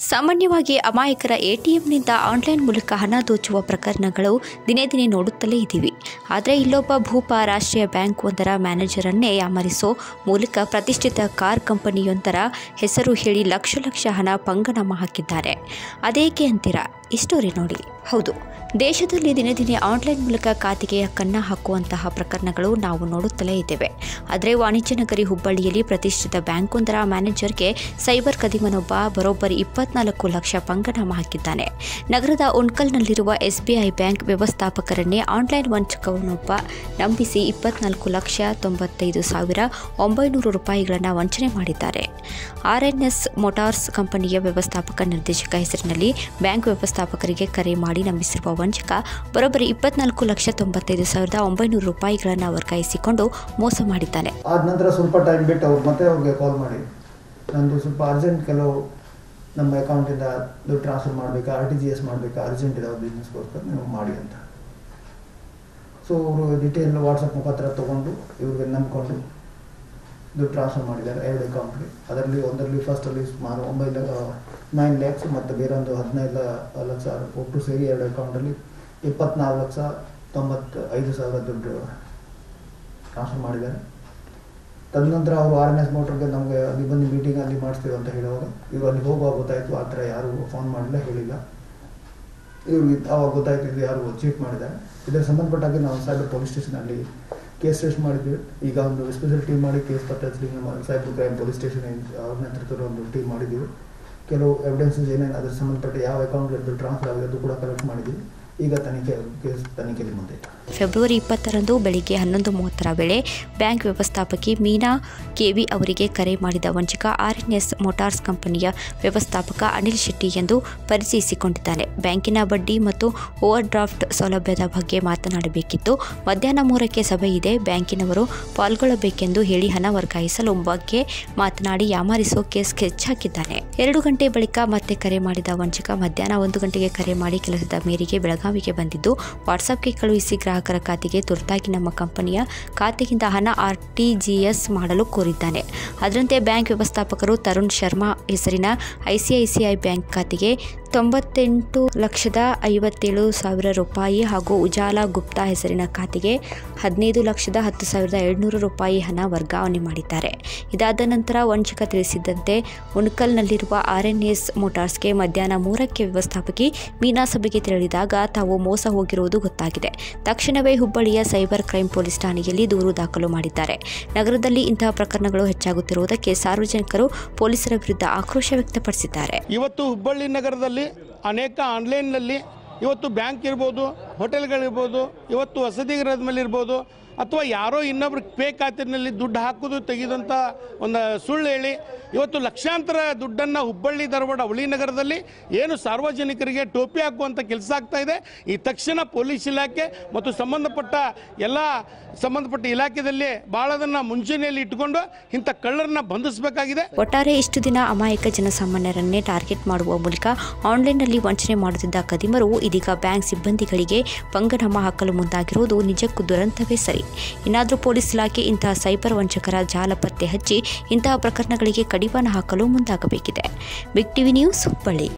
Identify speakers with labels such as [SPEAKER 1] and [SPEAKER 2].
[SPEAKER 1] ಸಾಮಾನ್ಯವಾಗಿ ಅಮಾಯಕರ ಎಟಿಎಂನಿಂದ ಆನ್ಲೈನ್ ಮೂಲಕ ಹಣ ದೋಚುವ ಪ್ರಕರಣಗಳು ದಿನೇ ದಿನೇ ನೋಡುತ್ತಲೇ ಇದ್ದೀವಿ. ಆದರೆ ಇಲ್ಲೊಬ್ಬ ಭೂಪ ರಾಷ್ಟ್ರೀಯ ಬ್ಯಾಂಕ್ ಒಂದರ ಮ್ಯಾನೇಜರನ್ನೇ ಯಾಮರಿಸೋ ಮೂಲಕ ಪ್ರತಿಷ್ಠಿತ ಕಾರ್ ಕಂಪನಿಯೊಂದರ ಹೆಸರು ಹೇಳಿ ಲಕ್ಷ ಲಕ್ಷ ಹಣ ಪಂಗನಾಮ ಹಾಕಿದ್ದಾರೆ. ಅದೇಕೆ ಅಂತೀರಾ? ಈ ಸ್ಟೋರಿ ನೋಡಿ. ಹೌದು, ದೇಶದಲ್ಲಿ ದಿನೇ ದಿನೇ ಆನ್ಲೈನ್ ಮೂಲಕ ಖಾತೆಗೆ ಕನ್ನ ಹಾಕುವಂತಹ ಪ್ರಕರಣಗಳು ನಾವು ನೋಡುತ್ತಲೇ ಇದ್ದೇವೆ. ಆದರೆ ವಾಣಿಜ್ಯ ನಗರಿ ಹುಬ್ಬಳ್ಳಿಯಲ್ಲಿ ಪ್ರತಿಷ್ಠಿತ ಬ್ಯಾಂಕೊಂದರ ಮ್ಯಾನೇಜರ್ಗೆ ಸೈಬರ್ ಕದಿಮನೊಬ್ಬ ಬರೋಬ್ಬರಿ ಇಪ್ಪತ್ನಾಲ್ಕು ಲಕ್ಷ ಪಂಗನಾಮ ಹಾಕಿದ್ದಾನೆ. ನಗರದ ಉಣ್ಕಲ್ನಲ್ಲಿರುವ ಎಸ್ಬಿಐ ಬ್ಯಾಂಕ್ ವ್ಯವಸ್ಥಾಪಕರನ್ನೇ ಆನ್ಲೈನ್ ವಂಚಕವನ್ನೊಬ್ಬ ನಂಬಿಸಿ ಇಪ್ಪತ್ನಾಲ್ಕು ಲಕ್ಷ ತೊಂಬತ್ತೈದು ಸಾವಿರ ಒಂಬೈನೂರು ರೂಪಾಯಿಗಳನ್ನು ವಂಚನೆ ಮಾಡಿದ್ದಾರೆ. ಆರ್ಎನ್ಎಸ್ ಮೋಟಾರ್ಸ್ ಕಂಪನಿಯ ವ್ಯವಸ್ಥಾಪಕ ನಿರ್ದೇಶಕ ಹೆಸರಿನಲ್ಲಿ ಬ್ಯಾಂಕ್ ವ್ಯವಸ್ಥಾಪಕರಿಗೆ ಕರೆ ಮಾಡಿ ನಂಬಿಸಿರುವ ವಂಚಕ ಬರೋಬ್ಬರಿ ಇಪ್ಪತ್ನಾಲ್ಕು ಲಕ್ಷ ತೊಂಬತ್ತೈದು ಸಾವಿರದ ಒಂಬೈನೂರು ರೂಪಾಯಿಗಳನ್ನು ವರ್ಗಾಯಿಸಿಕೊಂಡು ಮೋಸ ಮಾಡಿದ್ದಾನೆ.
[SPEAKER 2] ಆದ ನಂತರ ಸ್ವಲ್ಪ ಟೈಮ್ ಬಿಟ್ಟು ಅವ್ರು ಮತ್ತೆ ಅವ್ರಿಗೆ ಕಾಲ್ ಮಾಡಿ. ನಂದು ಸ್ವಲ್ಪ ಅರ್ಜೆಂಟ್ ಕೆಲವು ನಮ್ಮ ಅಕೌಂಟಿಂದ ದುಡ್ಡು ಟ್ರಾನ್ಸ್ಫರ್ ಮಾಡಬೇಕಾ ಆರ್ ಟಿ ಜಿ ಎಸ್ ಮಾಡಬೇಕಾ ಅರ್ಜೆಂಟ್ ಇದಾವೆ ಬಿಸ್ನೆಸ್ಗೋಸ್ಕರ ನೀವು ಮಾಡಿ ಅಂತ. ಸೊ ಅವರು ಡಿಟೇಲ್ ವಾಟ್ಸಪ್ ಮುಖಾಂತರ ತೊಗೊಂಡು, ಇವ್ರಿಗೆ ನಂಬ್ಕೊಂಡು ದುಡ್ಡು ಟ್ರಾನ್ಸ್ಫರ್ ಮಾಡಿದ್ದಾರೆ. ಎರಡು ಅಕೌಂಟ್ಗೆ ಅದರಲ್ಲಿ ಒಂದರಲ್ಲಿ ಫಸ್ಟಲ್ಲಿ ಸುಮಾರು ಒಂಬೈದು ನೈನ್ ಲ್ಯಾಕ್ಸ್ ಮತ್ತು ಬೇರೊಂದು ಹದಿನೈದು ಲಕ್ಷ ಒಟ್ಟು ಸೇರಿ ಎರಡು ಅಕೌಂಟಲ್ಲಿ ಇಪ್ಪತ್ನಾಲ್ಕು ಲಕ್ಷ ತೊಂಬತ್ತು ಐದು ಸಾವಿರ ದುಡ್ಡು ಟ್ರಾನ್ಸ್ಫರ್ ಮಾಡಿದ್ದಾರೆ. ತದನಂತರ ಅವರು ಆರ್ ಎನ್ ಎಸ್ ಮೋಟ್ರಿಗೆ ನಮಗೆ, ಅಲ್ಲಿ ಬಂದು ಮೀಟಿಂಗ್ ಅಲ್ಲಿ ಮಾಡಿಸ್ತೀವಿ ಅಂತ ಹೇಳುವಾಗ, ಇವರು ಅಲ್ಲಿ ಹೋಗುವಾಗ ಗೊತ್ತಾಯಿತು, ಆ ಥರ ಯಾರು ಫೋನ್ ಮಾಡಿಲ್ಲ, ಹೇಳಿಲ್ಲ. ಇವರು ಅವಾಗ ಗೊತ್ತಾಯ್ತು ಇದು ಯಾರು ಚೀಟ್ ಮಾಡಿದ್ದಾರೆ. ಇದಕ್ಕೆ ಸಂಬಂಧಪಟ್ಟಾಗೆ ನಾವು ಸೈಬರ್ ಪೊಲೀಸ್ ಸ್ಟೇಷನಲ್ಲಿ ಕೇಸ್ ರೆಸ್ಟ್ ಮಾಡಿದ್ವಿ. ಈಗ ಒಂದು ಸ್ಪೆಷಲ್ ಟೀಮ್ ಮಾಡಿ ಕೇಸ್ ಪತ್ತೆ ಹಚ್ಚಿ ನಮ್ಮ ಸೈಬರ್ ಕ್ರೈಮ್ ಪೊಲೀಸ್ ಸ್ಟೇಷನ್ ಅವ್ರ ನೇತೃತ್ವದ ಒಂದು ಟೀಮ್ ಮಾಡಿದ್ದೀವಿ ಕೆಲವು ಎವಿಡೆನ್ಸಸ್ ಏನೇನು ಅದಕ್ಕೆ ಸಂಬಂಧಪಟ್ಟ ಯಾವ ಅಕೌಂಟ್ಗಳಿದ್ದು ಟ್ರಾನ್ಸ್ಫರ್ ಆಗಿದೆ ಅದು ಕೂಡ ಕಲೆಕ್ಟ್ ಮಾಡಿದ್ದೀವಿ ಈಗ ತನಿಖೆ ತನಿಖೆಯಲ್ಲಿ ಮುಂದೆ.
[SPEAKER 1] ಫೆಬ್ರವರಿ ಇಪ್ಪತ್ತರಂದು ಬೆಳಿಗ್ಗೆ ಹನ್ನೊಂದು ಮೂವತ್ತರ ವೇಳೆ ಬ್ಯಾಂಕ್ ವ್ಯವಸ್ಥಾಪಕಿ ಮೀನಾ ಕೆವಿ ಅವರಿಗೆ ಕರೆ ಮಾಡಿದ ವಂಚಕ ಆರ್ಎನ್ಎಸ್ ಮೋಟಾರ್ಸ್ ಕಂಪನಿಯ ವ್ಯವಸ್ಥಾಪಕ ಅನಿಲ್ ಶೆಟ್ಟಿ ಎಂದು ಪರಿಚಯಿಸಿಕೊಂಡಿದ್ದಾನೆ. ಬ್ಯಾಂಕಿನ ಬಡ್ಡಿ ಮತ್ತು ಓವರ್ ಡ್ರಾಫ್ಟ್ ಸೌಲಭ್ಯದ ಬಗ್ಗೆ ಮಾತನಾಡಬೇಕಿತ್ತು. ಮಧ್ಯಾಹ್ನ ಮೂರಕ್ಕೆ ಸಭೆ ಇದೆ. ಬ್ಯಾಂಕಿನವರು ಪಾಲ್ಗೊಳ್ಳಬೇಕೆಂದು ಹೇಳಿ ಹಣ ವರ್ಗಾಯಿಸಲು ಬಗ್ಗೆ ಮಾತನಾಡಿ ಯಾಮಾರಿಸೋ ಕೇಸ್ ಸ್ಕೆಚ್ ಹಾಕಿದ್ದಾನೆ ಎರಡು ಗಂಟೆ ಬಳಿಕ ಮತ್ತೆ ಕರೆ ಮಾಡಿದ ವಂಚಕ ಮಧ್ಯಾಹ್ನ ಒಂದು ಗಂಟೆಗೆ ಕರೆ ಮಾಡಿ ಕೆಲಸದ ಮೇರೆಗೆ ಬೆಳಗಾವಿಗೆ ಬಂದಿದ್ದು. ವಾಟ್ಸಪ್ಗೆ ಕಳುಹಿಸಿ ಗ್ರಾಹಕರ ಖಾತೆಗೆ ತುರ್ತಾಗಿ ನಮ್ಮ ಕಂಪನಿಯ ಖಾತೆಯಿಂದ ಹಣ ಆರ್ ಟಿ ಜಿ ಎಸ್ ಮಾಡಲು ಕೋರಿದ್ದಾನೆ. ಅದರಂತೆ ಬ್ಯಾಂಕ್ ವ್ಯವಸ್ಥಾಪಕರು ತರುಣ್ ಶರ್ಮಾ ಹೆಸರಿನ ಐಸಿಐಸಿಐ ಬ್ಯಾಂಕ್ ಖಾತೆಗೆ ತೊಂಬತ್ತೆಂಟು ಲಕ್ಷದ ಐವತ್ತೇಳು ಸಾವಿರ ರೂಪಾಯಿ ಹಾಗೂ ಉಜಾಲಾ ಗುಪ್ತಾ ಹೆಸರಿನ ಖಾತೆಗೆ ಹದಿನೈದು ಲಕ್ಷದ ಹತ್ತು ಸಾವಿರದ ಏಳ್ನೂರು ರೂಪಾಯಿ ಹಣ ವರ್ಗಾವಣೆ ಮಾಡಿದ್ದಾರೆ. ಇದಾದ ನಂತರ ವಂಚಕ ತಿಳಿಸಿದಂತೆ, ಉಣ್ಕಲ್ನಲ್ಲಿರುವ ಆರ್ ಎನ್ ಎಸ್ ಮೋಟಾರ್ಸ್ಗೆ ಮಧ್ಯಾಹ್ನ ಮೂರಕ್ಕೆ ವ್ಯವಸ್ಥಾಪಕಿ ಮೀನಾ ಸಭೆಗೆ ತೆರಳಿದಾಗ ತಾವು ಮೋಸ ಹೋಗಿರುವುದು ಗೊತ್ತಾಗಿದೆ. ತಕ್ಷಣವೇ ಹುಬ್ಬಳ್ಳಿಯ ಸೈಬರ್ ಕ್ರೈಮ್ ಪೊಲೀಸ್ ಠಾಣೆಯಲ್ಲಿ ದೂರು ದಾಖಲು ಮಾಡಿದ್ದಾರೆ. ನಗರದಲ್ಲಿ ಇಂತಹ ಪ್ರಕರಣಗಳು ಹೆಚ್ಚಾಗುತ್ತಿರುವುದಕ್ಕೆ ಸಾರ್ವಜನಿಕರು ಪೊಲೀಸರ ವಿರುದ್ಧ ಆಕ್ರೋಶ ವ್ಯಕ್ತಪಡಿಸಿದ್ದಾರೆ.
[SPEAKER 3] ಇವತ್ತು ಹುಬ್ಬಳ್ಳಿ ನಗರದಲ್ಲಿ ಅನೇಕ ಆನ್ಲೈನ್ನಲ್ಲಿ ಇವತ್ತು ಬ್ಯಾಂಕ್ ಇರ್ಬೋದು ಹೋಟೆಲ್ಗಳಿರ್ಬೋದು ಇವತ್ತು ವಸತಿ ಗೃಹದ ಮೇಲೆ ಇರ್ಬೋದು ಅಥವಾ ಯಾರೋ ಇನ್ನೊಬ್ರು ಪೇ ಖಾತೆಯಲ್ಲಿ ದುಡ್ಡು ಹಾಕೋದು ತೆಗೆದಂಥ ಒಂದು ಸುಳ್ಳು ಹೇಳಿ, ಇವತ್ತು ಲಕ್ಷಾಂತರ ದುಡ್ಡನ್ನು ಹುಬ್ಬಳ್ಳಿ, ಧಾರವಾಡ ಹುಳಿ ನಗರದಲ್ಲಿ ಏನು ಸಾರ್ವಜನಿಕರಿಗೆ ಟೋಪಿ ಹಾಕುವಂಥ ಕೆಲಸ ಆಗ್ತಾ ಇದೆ. ಈ ತಕ್ಷಣ ಪೊಲೀಸ್ ಇಲಾಖೆ ಮತ್ತು ಸಂಬಂಧಪಟ್ಟ ಎಲ್ಲ ಸಂಬಂಧಪಟ್ಟ ಇಲಾಖೆದಲ್ಲಿ ಬಾಳದನ್ನ ಮುಂಚೂಣಿಯಲ್ಲಿ ಇಟ್ಟುಕೊಂಡು ಇಂಥ ಕಳ್ಳರನ್ನ ಬಂಧಿಸಬೇಕಾಗಿದೆ.
[SPEAKER 1] ಒಟ್ಟಾರೆ ಇಷ್ಟು ದಿನ ಅಮಾಯಕ ಜನಸಾಮಾನ್ಯರನ್ನೇ ಟಾರ್ಗೆಟ್ ಮಾಡುವ ಮೂಲಕ ಆನ್ಲೈನ್ನಲ್ಲಿ ವಂಚನೆ ಮಾಡುತ್ತಿದ್ದ ಕದಿಮರು ಇದೀಗ ಬ್ಯಾಂಕ್ ಸಿಬ್ಬಂದಿಗಳಿಗೆ ಪಂಗನಾಮ ಹಾಕಲು ಮುಂದಾಗಿರುವುದು ನಿಜಕ್ಕೂ ದುರಂತವೇ ಸರಿ. ಇನ್ನಾದರೂ ಪೊಲೀಸ್ ಇಲಾಖೆ ಇಂತಹ ಸೈಬರ್ ವಂಚಕರ ಜಾಲ ಪತ್ತೆ ಹಚ್ಚಿ ಇಂತಹ ಪ್ರಕರಣಗಳಿಗೆ ಕಡಿವಾಣ ಹಾಕಲು ಮುಂದಾಗಬೇಕಿದೆ. Big TV news Hubballi.